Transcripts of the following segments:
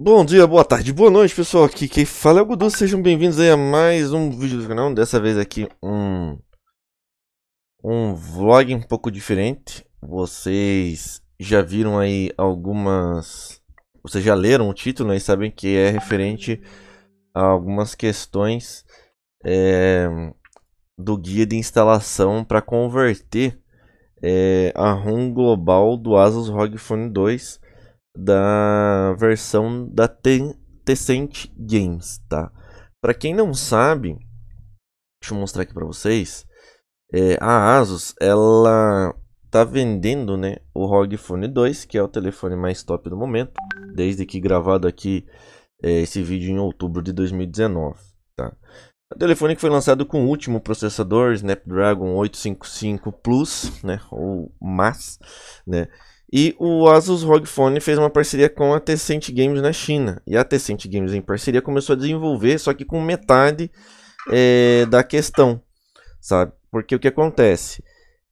Bom dia, boa tarde, boa noite, pessoal. Aqui quem fala é o Gudu. Sejam bem-vindos a mais um vídeo do canal. Dessa vez aqui um um vlog um pouco diferente. Vocês já viram aí algumas, vocês já leram o título né, e sabem que é referente a algumas questões é, do guia de instalação para converter é, a ROM global do Asus ROG Phone 2 da versão da Tencent Games, tá? Para quem não sabe, deixa eu mostrar aqui para vocês. É, a Asus, ela tá vendendo, né, o ROG Phone 2, que é o telefone mais top do momento, desde que gravado aqui é, esse vídeo em outubro de 2019, tá? O telefone que foi lançado com o último processador Snapdragon 855 Plus, né, ou mais, né? E o Asus ROG Phone fez uma parceria com a Tencent Games na China. E a Tencent Games em parceria começou a desenvolver, só que com metade é, da questão, sabe? Porque o que acontece?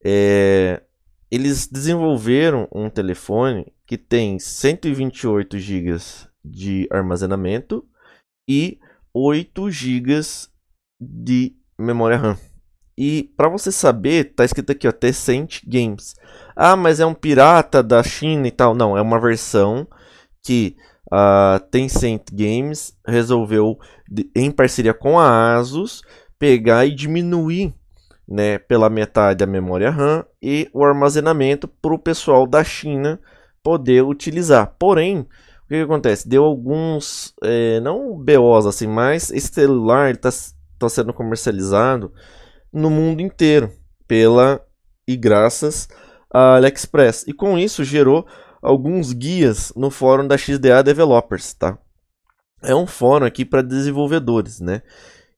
É, eles desenvolveram um telefone que tem 128 GB de armazenamento e 8 GB de memória RAM. E para você saber, tá escrito aqui, ó, Tencent Games. Ah, mas é um pirata da China e tal. Não, é uma versão que a Tencent Games resolveu, em parceria com a Asus, pegar e diminuir né, pela metade a memória RAM e o armazenamento para o pessoal da China poder utilizar. Porém, o que, que acontece? Deu alguns, é, não BOs assim, mas esse celular está tá sendo comercializado no mundo inteiro pela e graças a AliExpress. E com isso gerou alguns guias no fórum da XDA Developers, tá? É um fórum aqui para desenvolvedores, né?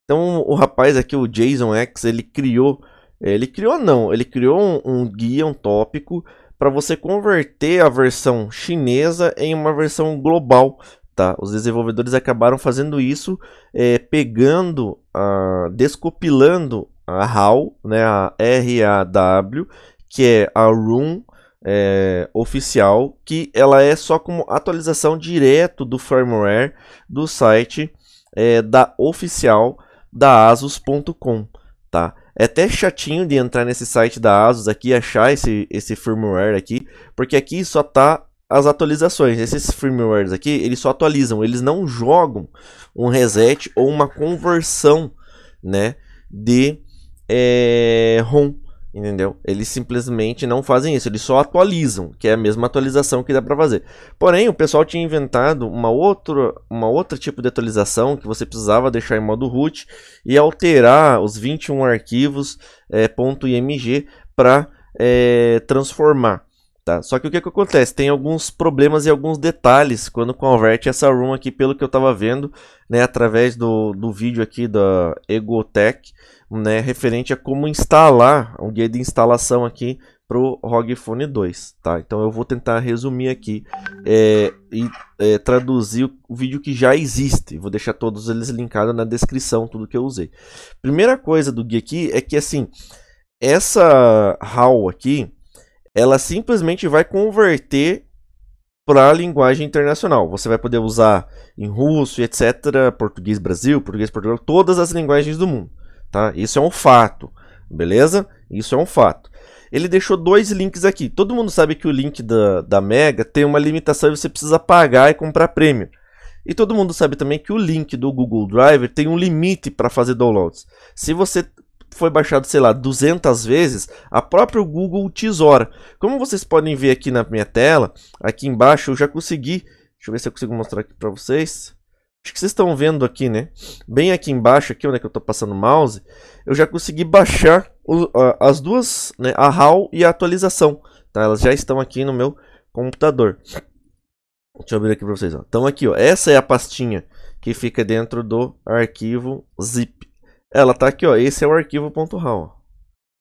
Então o rapaz aqui, o Jason X, ele criou, ele criou não, ele criou um, um guia, um tópico para você converter a versão chinesa em uma versão global Tá? Os desenvolvedores acabaram fazendo isso, é, pegando, a, descopilando a RAW, né, a RAW, que é a ROM é, oficial, que ela é só como atualização direto do firmware do site é, da oficial da Asus.com, tá? É até chatinho de entrar nesse site da Asus aqui achar esse, esse firmware aqui, porque aqui só tá as atualizações. Esses firmwares aqui, eles só atualizam, eles não jogam um reset ou uma conversão, né, de é, ROM, entendeu? Eles simplesmente não fazem isso, eles só atualizam, que é a mesma atualização que dá para fazer. Porém, o pessoal tinha inventado uma outra, uma outra tipo de atualização que você precisava deixar em modo root e alterar os 21 arquivos é, .img para é, transformar Tá? Só que o que, que acontece? Tem alguns problemas e alguns detalhes quando converte essa room aqui, pelo que eu estava vendo, né, através do, do vídeo aqui da Egotech, né, referente a como instalar, um guia de instalação aqui para o ROG Phone 2, tá? Então eu vou tentar resumir aqui é, e é, traduzir o vídeo que já existe. Vou deixar todos eles linkados na descrição, tudo que eu usei. Primeira coisa do guia aqui é que assim, essa RAW aqui, ela simplesmente vai converter para a linguagem internacional. Você vai poder usar em russo, etc., português Brasil, português Portugal, todas as linguagens do mundo, tá? Isso é um fato, beleza? Isso é um fato. Ele deixou dois links aqui. Todo mundo sabe que o link da, da Mega tem uma limitação e você precisa pagar e comprar prêmio. E todo mundo sabe também que o link do Google Drive tem um limite para fazer downloads. Se você foi baixado, sei lá, 200 vezes, a própria Google tesoura. Como vocês podem ver aqui na minha tela, aqui embaixo eu já consegui, deixa eu ver se eu consigo mostrar aqui para vocês. Acho que vocês estão vendo aqui, né? Bem aqui embaixo, aqui onde é que eu estou passando o mouse, eu já consegui baixar o, as duas, né, a RAW e a atualização. Tá? Elas já estão aqui no meu computador. Deixa eu abrir aqui para vocês. Então aqui, ó, essa é a pastinha que fica dentro do arquivo zip. Ela tá aqui, ó. Esse é o arquivo .raw.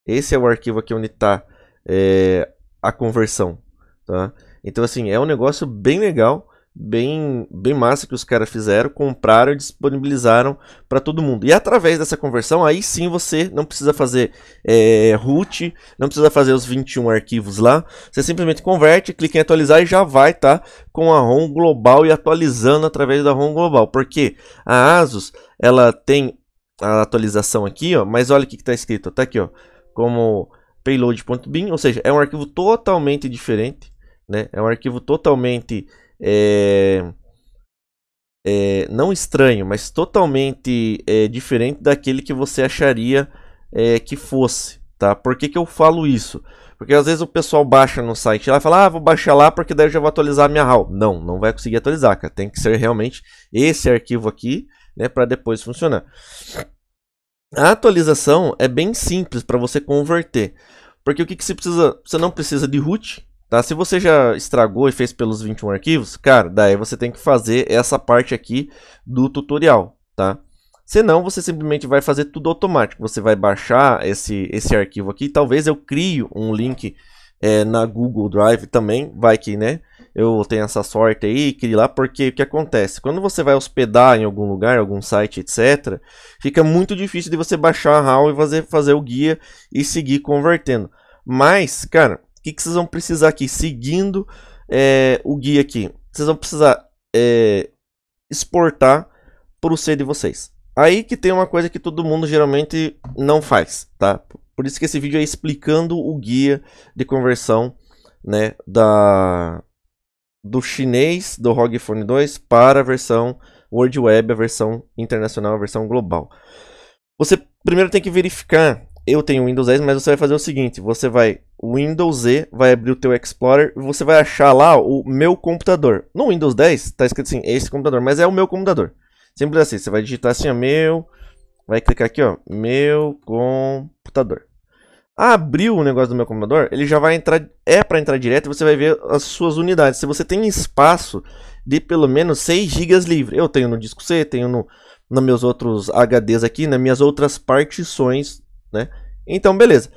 Esse é o arquivo aqui onde está é, a conversão, tá? Então assim é um negócio bem legal, bem, bem massa que os caras fizeram, compraram e disponibilizaram para todo mundo. E através dessa conversão, aí sim você não precisa fazer é, root, não precisa fazer os 21 arquivos lá. Você simplesmente converte, clica em atualizar e já vai estar tá com a ROM global e atualizando através da ROM global. Porque a ASUS ela tem a atualização aqui, ó, mas olha o que está escrito, tá aqui, ó, como payload.bin, ou seja, é um arquivo totalmente diferente, né? É um arquivo totalmente é, é, não estranho, mas totalmente é, diferente daquele que você acharia é, que fosse, tá? Por que, que eu falo isso? Porque às vezes o pessoal baixa no site lá e fala, ah, vou baixar lá porque daí eu já vou atualizar a minha RAW. Não, não vai conseguir atualizar, cara. Tem que ser realmente esse arquivo aqui, né, para depois funcionar. A atualização é bem simples para você converter. Porque o que, que você precisa? Você não precisa de root, Tá? Se você já estragou e fez pelos 21 arquivos, cara, daí você tem que fazer essa parte aqui do tutorial, tá? Senão, você simplesmente vai fazer tudo automático. Você vai baixar esse, esse arquivo aqui. Talvez eu crie um link é, na Google Drive também. Vai que, né? Eu tenho essa sorte aí, crie lá, porque o que acontece? Quando você vai hospedar em algum lugar, algum site, etc., fica muito difícil de você baixar a RAW e fazer, fazer o guia e seguir convertendo. Mas, cara, que, que vocês vão precisar aqui? Seguindo é, o guia aqui, vocês vão precisar é, exportar para o C de vocês. Aí que tem uma coisa que todo mundo geralmente não faz, tá? Por isso que esse vídeo é explicando o guia de conversão né, da, do chinês do ROG Phone 2 para a versão World Web, a versão internacional, a versão global. Você primeiro tem que verificar eu tenho Windows 10, mas você vai fazer o seguinte, você vai Windows Z, vai abrir o teu Explorer e você vai achar lá o meu computador. No Windows 10 está escrito assim, esse computador, mas é o meu computador. Simples assim, você vai digitar assim, ó, meu, vai clicar aqui, ó, meu computador. Abriu o negócio do meu computador, ele já vai entrar, é para entrar direto e você vai ver as suas unidades. Se você tem espaço de pelo menos 6 GB livre, eu tenho no disco C, tenho no, nos meus outros HDs aqui, nas minhas outras partições né? Então, beleza.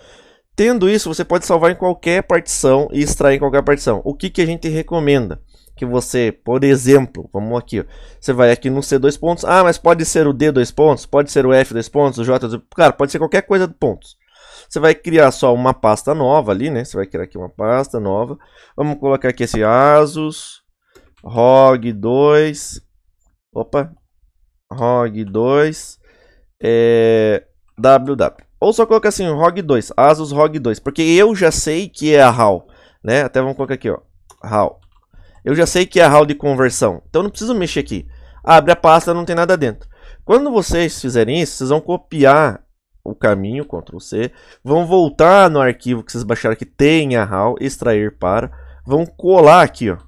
Tendo isso, você pode salvar em qualquer partição e extrair em qualquer partição. O que, que a gente recomenda? Que você, por exemplo, vamos aqui, ó, você vai aqui no C dois pontos. Ah, mas pode ser o D dois pontos, pode ser o F dois pontos, o J dois Cara, pode ser qualquer coisa de pontos. Você vai criar só uma pasta nova ali, né? Você vai criar aqui uma pasta nova. Vamos colocar aqui esse Asus ROG 2. Opa, ROG 2 é, WW. Ou só colocar assim, ROG 2, Asus ROG 2, porque eu já sei que é a RAW, né? Até vamos colocar aqui, ó, RAW. Eu já sei que é a RAW de conversão, então não preciso mexer aqui. Abre a pasta, não tem nada dentro. Quando vocês fizerem isso, vocês vão copiar o caminho, Ctrl C, vão voltar no arquivo que vocês baixaram que tem a RAW, extrair para, vão colar aqui, ó.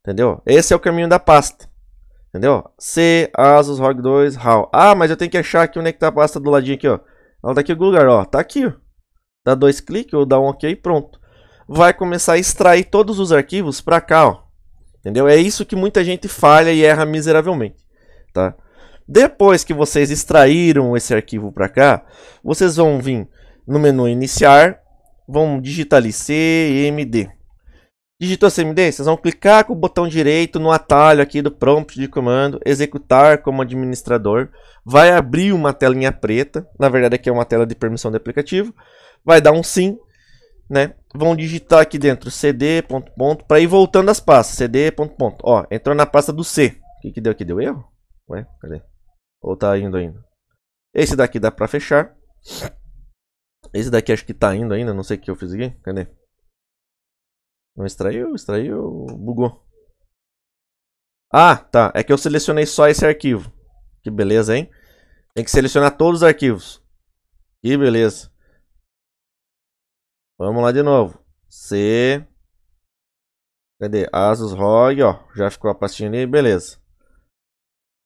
Entendeu? Esse é o caminho da pasta. Entendeu? C, Asus, ROG 2, RAW. Ah, mas eu tenho que achar aqui onde é que tá a pasta do ladinho aqui, ó. Ela tá aqui algum lugar, ó. Tá aqui, ó. Dá dois cliques ou dá um OK e pronto. Vai começar a extrair todos os arquivos para cá, ó. Entendeu? É isso que muita gente falha e erra miseravelmente, tá? Depois que vocês extraíram esse arquivo para cá, vocês vão vir no menu iniciar, vão digitar ali CMD. Digitou CMD, vocês vão clicar com o botão direito no atalho aqui do prompt de comando, executar como administrador. Vai abrir uma telinha preta, na verdade aqui é uma tela de permissão de aplicativo. Vai dar um sim, né? Vão digitar aqui dentro cd, ponto, ponto, para ir voltando as pastas, cd, ponto, ponto. Ó, entrou na pasta do C. O que, que deu aqui? Deu erro? Ué, cadê? Ou tá indo ainda? Esse daqui dá para fechar. Esse daqui acho que tá indo ainda, não sei o que eu fiz aqui. Cadê? Não extraiu? Extraiu? Bugou. Ah, tá. É que eu selecionei só esse arquivo. Que beleza, hein? Tem que selecionar todos os arquivos. Que beleza. Vamos lá de novo. C. Cadê? Asus ROG, ó. Já ficou a pastinha ali, beleza.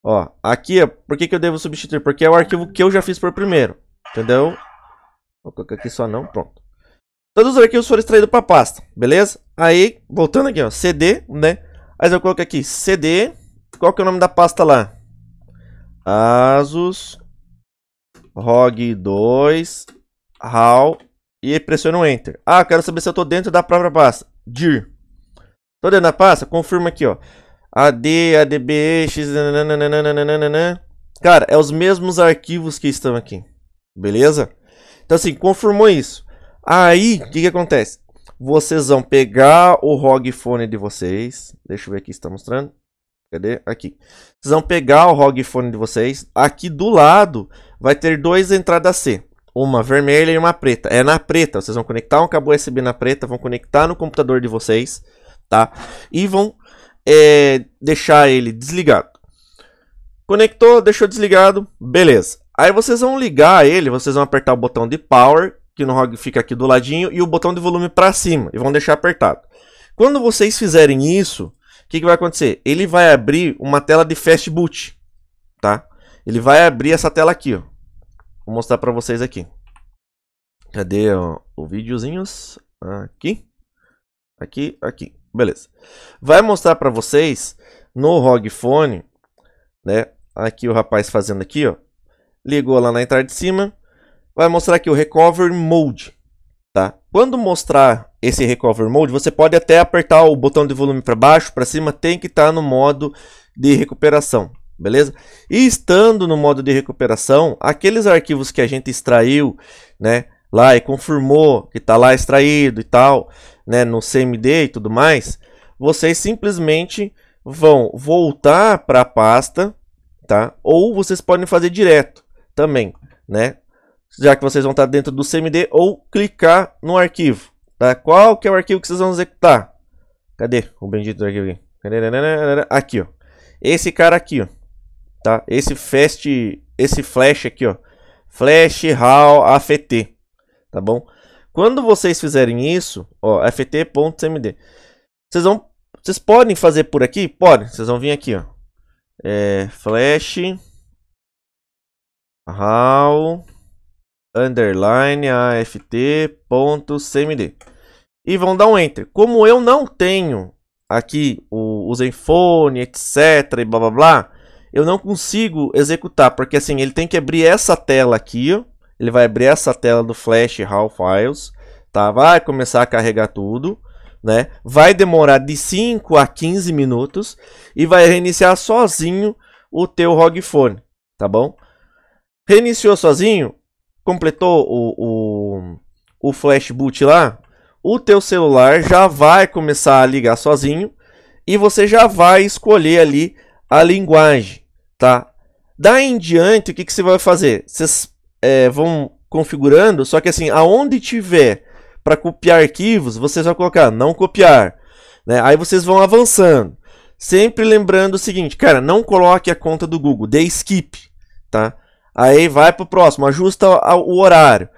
Ó, aqui, por que, que eu devo substituir? Porque é o arquivo que eu já fiz por primeiro. Entendeu? Vou colocar aqui só não, pronto. Todos os arquivos foram extraídos para a pasta, beleza? Aí, voltando aqui, ó, CD, né? Aí eu coloco aqui CD, qual que é o nome da pasta lá? Asus ROG 2 RAW e pressiono Enter. Ah, quero saber se eu estou dentro da própria pasta. DIR. Estou dentro da pasta? Confirma aqui, ó. AD, ADB, X, nananana. Cara, é os mesmos arquivos que estão aqui. Beleza? Então assim, confirmou isso. Aí, o que, que acontece? Vocês vão pegar o ROG Phone de vocês. Deixa eu ver aqui se está mostrando. Cadê? Aqui. Vocês vão pegar o ROG Phone de vocês. Aqui do lado vai ter duas entradas C. Uma vermelha e uma preta. É na preta. Vocês vão conectar um cabo USB na preta. Vão conectar no computador de vocês. Tá? E vão é, deixar ele desligado. Conectou, deixou desligado. Beleza. Aí vocês vão ligar ele. Vocês vão apertar o botão de power que no ROG fica aqui do ladinho, e o botão de volume para cima, e vão deixar apertado. Quando vocês fizerem isso, o que, que vai acontecer? Ele vai abrir uma tela de Fast Boot, tá? Ele vai abrir essa tela aqui, ó. Vou mostrar para vocês aqui. Cadê ó, o videozinhos? Aqui. Aqui, aqui. Beleza. Vai mostrar para vocês no ROG Phone, né? Aqui o rapaz fazendo aqui, ó. Ligou lá na entrada de cima vai mostrar aqui o Recover Mode. Tá? Quando mostrar esse Recover Mode, você pode até apertar o botão de volume para baixo, para cima, tem que estar tá no modo de recuperação. Beleza? E estando no modo de recuperação, aqueles arquivos que a gente extraiu, né, lá e confirmou que está lá extraído e tal, né, no CMD e tudo mais, vocês simplesmente vão voltar para a pasta, tá? Ou vocês podem fazer direto também, né? já que vocês vão estar dentro do CMD, ou clicar no arquivo. Tá? Qual que é o arquivo que vocês vão executar? Cadê o bendito arquivo aqui? Aqui, ó. Esse cara aqui, ó. Tá? Esse fast, esse flash aqui, ó. Flash RAW AFT. Tá bom? Quando vocês fizerem isso, ó, aft.cmd. Vocês vão vocês podem fazer por aqui? Podem. Vocês vão vir aqui, ó. É, flash RAW underline aft.cmd e vão dar um enter. Como eu não tenho aqui o, o Zenfone, etc e blá blá blá, eu não consigo executar, porque assim, ele tem que abrir essa tela aqui, ó. Ele vai abrir essa tela do Flash RAW Files, tá? Vai começar a carregar tudo, né? Vai demorar de 5 a 15 minutos e vai reiniciar sozinho o teu ROG Phone, tá bom? Reiniciou sozinho, completou o, o, o flash boot lá, o teu celular já vai começar a ligar sozinho e você já vai escolher ali a linguagem, tá? Daí em diante, o que, que você vai fazer? Vocês é, vão configurando, só que assim, aonde tiver para copiar arquivos, vocês vão colocar não copiar, né? Aí vocês vão avançando. Sempre lembrando o seguinte, cara, não coloque a conta do Google, dê skip, tá? Aí vai para o próximo, ajusta o horário.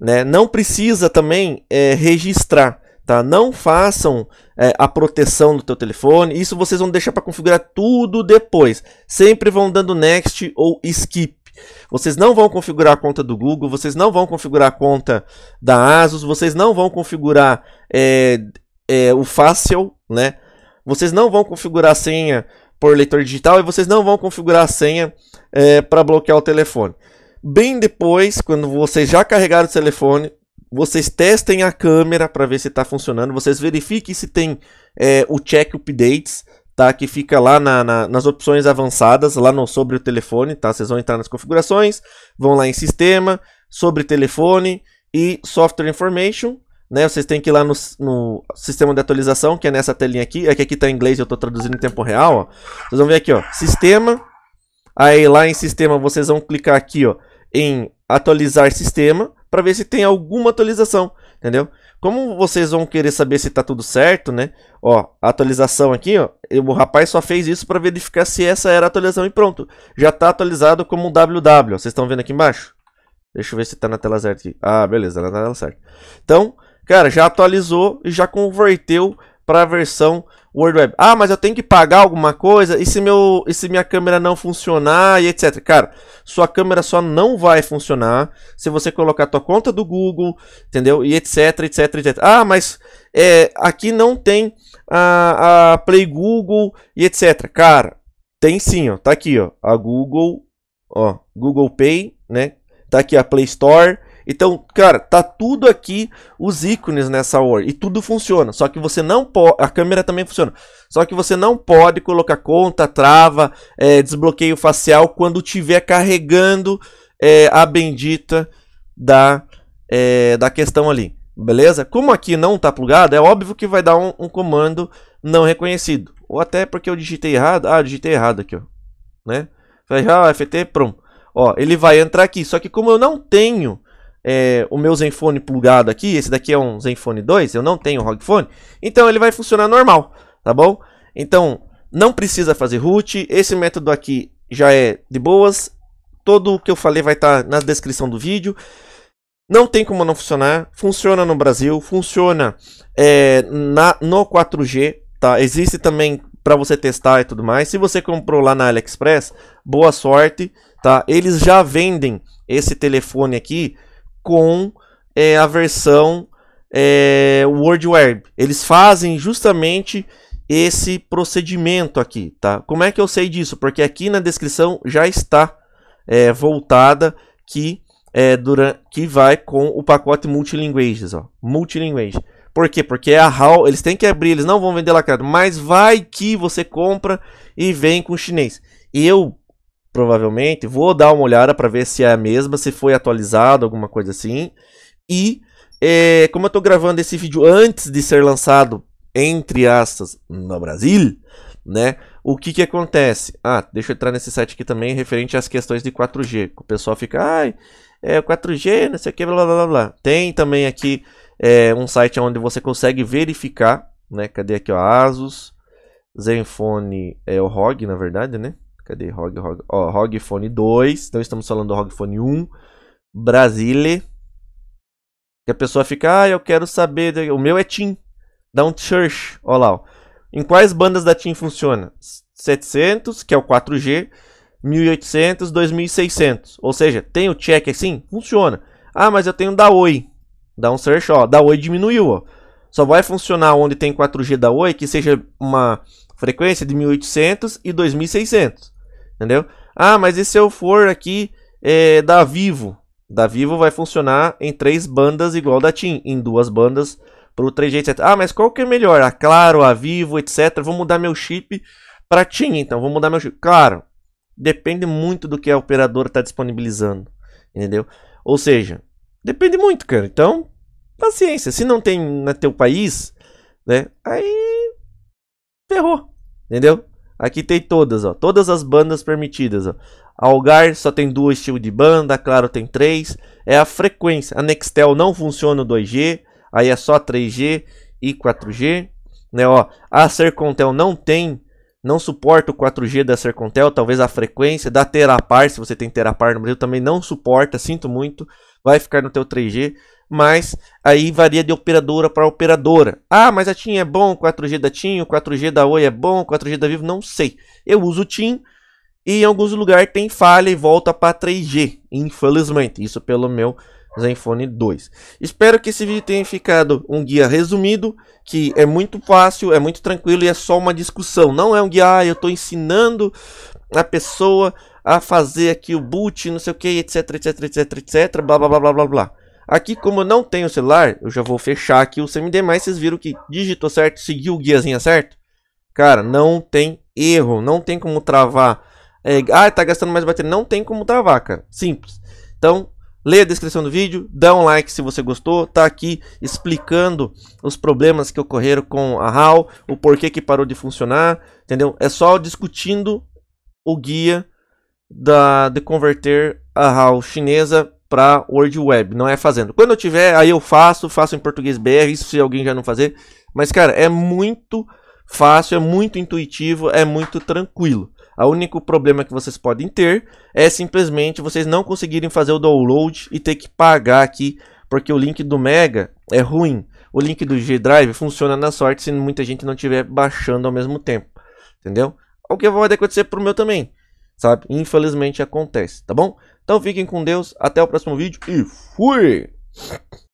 Né? Não precisa também é, registrar. Tá? Não façam é, a proteção do teu telefone. Isso vocês vão deixar para configurar tudo depois. Sempre vão dando next ou skip. Vocês não vão configurar a conta do Google, vocês não vão configurar a conta da Asus, vocês não vão configurar é, é, o Facial, né? Vocês não vão configurar a senha por leitor digital e vocês não vão configurar a senha é, para bloquear o telefone. Bem depois, quando vocês já carregaram o telefone, vocês testem a câmera para ver se está funcionando. Vocês verifiquem se tem é, o check updates, tá? Que fica lá na, na, nas opções avançadas, lá no sobre o telefone, tá? Vocês vão entrar nas configurações, vão lá em sistema, sobre telefone e software information né? Vocês têm que ir lá no, no, sistema de atualização, que é nessa telinha aqui. É que aqui está em inglês eu estou traduzindo em tempo real. Ó. Vocês vão ver aqui, ó, sistema. Aí lá em sistema vocês vão clicar aqui, ó, em atualizar sistema para ver se tem alguma atualização, entendeu? Como vocês vão querer saber se está tudo certo, né? Ó, atualização aqui, ó, o rapaz só fez isso para verificar se essa era a atualização e pronto. Já está atualizado como WW, vocês estão vendo aqui embaixo? Deixa eu ver se está na tela certa aqui. Ah, beleza, na tela certa. Então, Cara, já atualizou e já converteu para a versão World Web. Ah, mas eu tenho que pagar alguma coisa? E se, meu, e se minha câmera não funcionar e etc. Cara, sua câmera só não vai funcionar se você colocar a tua conta do Google, entendeu? E etc, etc, etc. Ah, mas é, aqui não tem a, a Play Google e etc. Cara, tem sim, ó. Tá aqui, ó. A Google, ó. Google Pay, né? Tá aqui a Play Store Então, cara, tá tudo aqui, os ícones nessa Word, e tudo funciona. Só que você não pode, a câmera também funciona. Só que você não pode colocar conta, trava, é, desbloqueio facial quando estiver carregando é, a bendita da, é, da questão ali. Beleza? Como aqui não tá plugado, é óbvio que vai dar um, um comando não reconhecido. Ou até porque eu digitei errado. Ah, digitei errado aqui, ó. Né? Fechar o FT, pronto. Ó, ele vai entrar aqui. Só que como eu não tenho é, o meu Zenfone plugado aqui, esse daqui é um Zenfone 2, eu não tenho ROG Phone, então ele vai funcionar normal, tá bom? Então, não precisa fazer root, esse método aqui já é de boas, todo o que eu falei vai estar tá na descrição do vídeo. Não tem como não funcionar, funciona no Brasil, funciona é, na, no 4G, tá? Existe também para você testar e tudo mais. Se você comprou lá na AliExpress, boa sorte, tá? Eles já vendem esse telefone aqui com é, a versão é, Web. Eles fazem justamente esse procedimento aqui, tá? Como é que eu sei disso? Porque aqui na descrição já está é, voltada que é, durante, que vai com o pacote multilinguages, ó, multilinguage. Por quê? Porque a HAL, eles têm que abrir, eles não vão vender lacrado, mas vai que você compra e vem com chinês. Eu provavelmente. Vou dar uma olhada para ver se é a mesma, se foi atualizado, alguma coisa assim. E é, como eu estou gravando esse vídeo antes de ser lançado, entre aspas, no Brasil, né? O que que acontece? Ah, deixa eu entrar nesse site aqui também, referente às questões de 4G. O pessoal fica, ai, é 4G, não sei o que, blá blá blá. Tem também aqui é, um site onde você consegue verificar, né? Cadê aqui, ó, Asus, Zenfone, é o ROG, na verdade, né? Cadê ROG? ROG, ó, ROG Phone 2. Então estamos falando do ROG Phone 1. Brasile. Que a pessoa fica, ah, eu quero saber. O meu é TIM. Dá um search. Olha lá. Ó. Em quais bandas da TIM funciona? 700, que é o 4G. 1800, 2600. Ou seja, tem o check assim? Funciona. Ah, mas eu tenho da Oi. Dá um search, ó. Da Oi diminuiu, ó. Só vai funcionar onde tem 4G da Oi que seja uma frequência de 1800 e 2600. Entendeu? Ah, mas e se eu for aqui é, da Vivo? Da Vivo vai funcionar em três bandas igual da TIM, em duas bandas para o 3G, etc. Ah, mas qual que é melhor? A Claro, a Vivo, etc. Vou mudar meu chip para TIM, então. Vou mudar meu chip. Claro, depende muito do que a operadora está disponibilizando. Entendeu? Ou seja, depende muito, cara. Então, paciência. Se não tem no teu país, né? Aí ferrou. Entendeu? Aqui tem todas, ó. Todas as bandas permitidas, ó. Algar só tem duas estilos de banda, Claro tem três. É a frequência. A Nextel não funciona no 2G, aí é só 3G e 4G, né, ó. A Sercontel não tem, não suporta o 4G da Sercontel, talvez a frequência da Terapar, se você tem Terapar no Brasil também não suporta, sinto muito. Vai ficar no teu 3G mas aí varia de operadora para operadora. Ah, mas a TIM é bom, 4G da TIM, o 4G da Oi é bom, 4G da Vivo, não sei. Eu uso TIM e em alguns lugares tem falha e volta para 3G, infelizmente. Isso pelo meu Zenfone 2. Espero que esse vídeo tenha ficado um guia resumido, que é muito fácil, é muito tranquilo e é só uma discussão. Não é um guia, ah, eu estou ensinando a pessoa a fazer aqui o boot, não sei o que, etc, etc, etc, etc, blá, blá, blá, blá, blá, blá. Aqui, como eu não tenho celular, eu já vou fechar aqui o CMD, mas vocês viram que digitou certo, seguiu o guiazinha certo? Cara, não tem erro, não tem como travar. É, ah, tá gastando mais bateria. Não tem como travar, cara. Simples. Então, leia a descrição do vídeo, dá um like se você gostou. Tá aqui explicando os problemas que ocorreram com a HAL, o porquê que parou de funcionar, entendeu? É só discutindo o guia da, de converter a HAL chinesa para World Web, não é fazendo. Quando eu tiver, aí eu faço, faço em português BR, isso se alguém já não fazer. Mas, cara, é muito fácil, é muito intuitivo, é muito tranquilo. O único problema que vocês podem ter é simplesmente vocês não conseguirem fazer o download e ter que pagar aqui, porque o link do Mega é ruim. O link do G-Drive funciona na sorte se muita gente não estiver baixando ao mesmo tempo. Entendeu? O que pode acontecer pro meu também, sabe? Infelizmente acontece, tá bom? Então fiquem com Deus, até o próximo vídeo e fui!